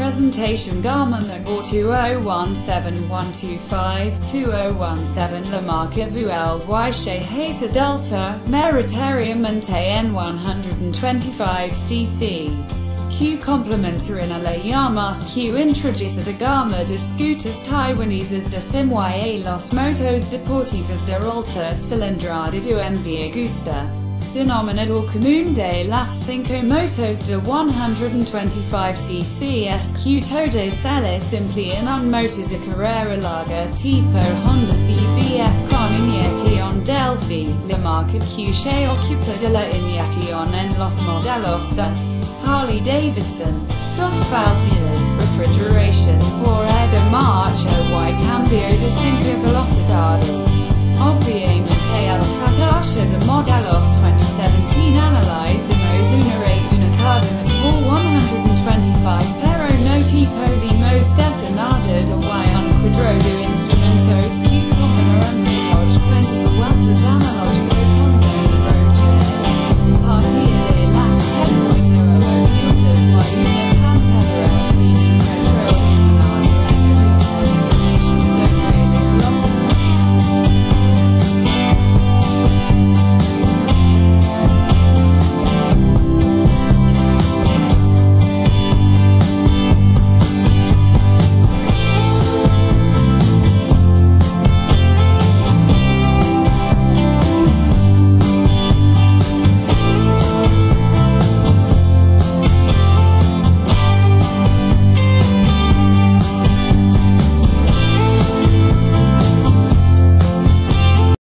Presentation Gama Macbor 2017-125-2017 La Marca Vuelve Chez Delta, Meritarium N 125cc. Q complementary in la llamas Q introduce de gama de scooters taiwaneses de CMYA los motos deportivas de alta cilindrada do MV Agusta denominador común de las cinco motos de 125cc SQ todos se emplean un motor de carrera larga tipo Honda CBF con inyección Delphi. La marca que se ocupa de la inyección en los modelos de Harley Davidson. Dos válvulas, refrigeration, por de marcha y cambio de cinco velocidades. children.